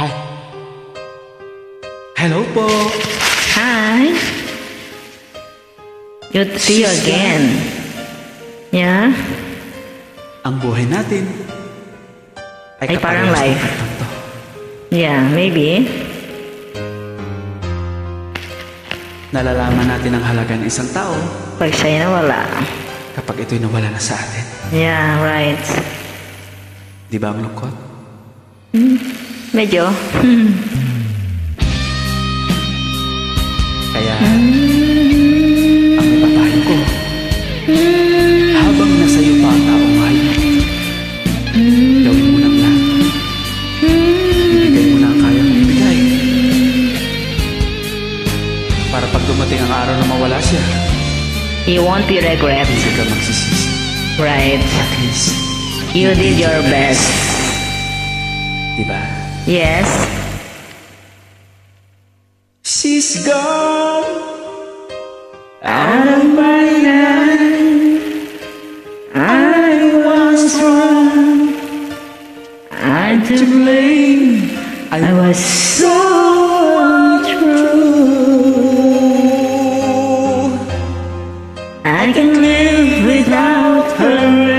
Hi. Hello po. Hi. Good to see you again. Yeah? Ang buhay natin Ay, parang kaparehas ng life. Yeah, maybe. Nalalaman natin ang halaga ng isang tao Pag siya'y nawala. kapag ito'y nawala na sa atin. Yeah, right. Di ba ang lungkot? Medyo. Kaya, ang mapapayo ko, habang nasa iyo pa ang taong mahal mo, gawin mo ng lahat. Ibigay mo na ang kaya mong ibigay. Para pag dumating ang araw na mawala siya, You won't be regret. hindi ka magsisisi. Right. At least, You did your best. di ba? Yes. She's gone Out of my life. I was wrong. I'm to blame. I was so untrue. I can live without her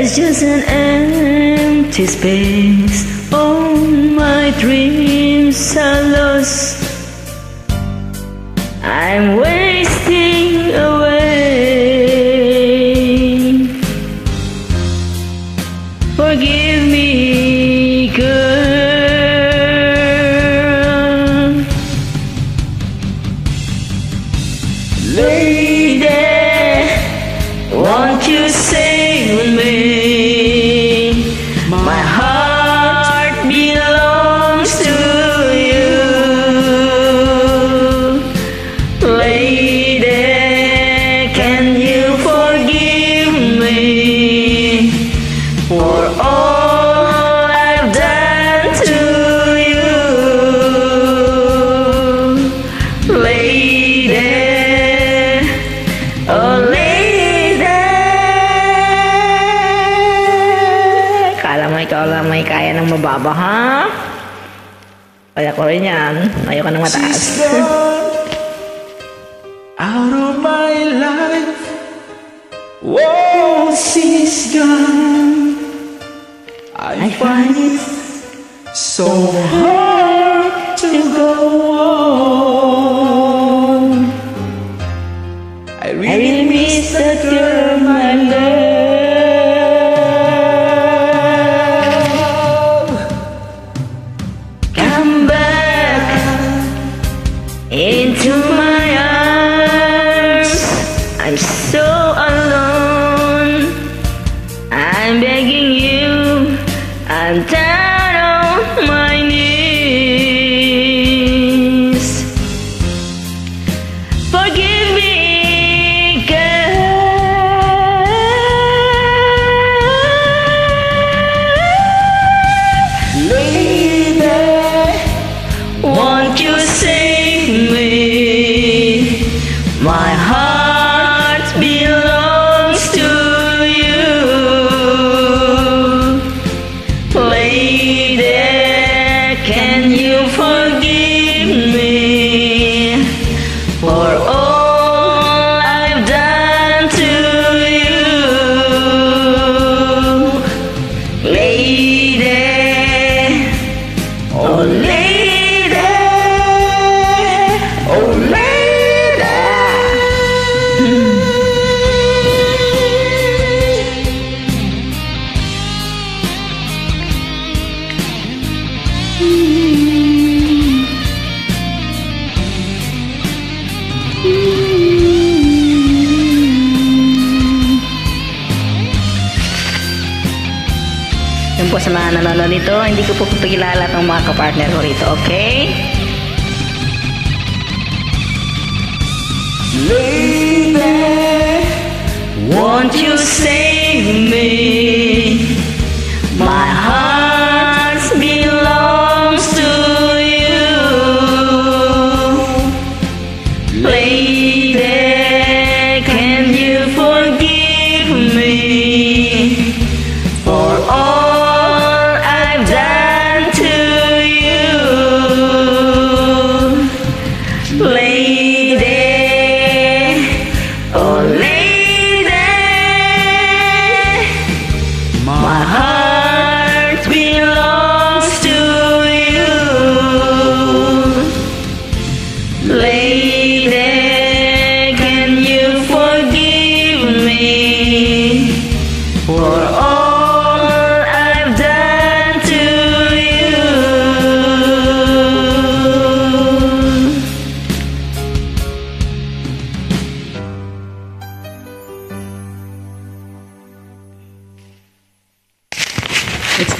there's just an empty space. All my dreams are lost. I'm wasting away. Forgive me, girl. Lady, ikaw lang may kaya ng mababa, ha? Kaya ko rin yan. Ayoko ng mataas. Out of my life. Whoa, she's gone. I find it so hard to go Come back into my arms. I'm so alone. I'm begging you. I'm down heart belongs to you. Lady, can you forgive me for all I've done to you? Lady, Oh lady, Yun po sa mga nanonood nito, hindi ko po pagkilala itong mga kapartner ko rito, okay? Lady, Won't you save me?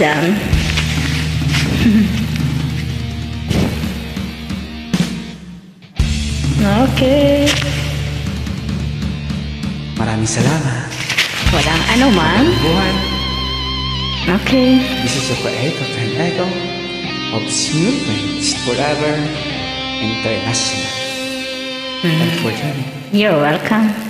Dyan. okay. Maraming salamat. Walang ano ah, man. Buhay. Okay. This is the creator and echo of Smooth Forever International. Thank you for joining. You're welcome.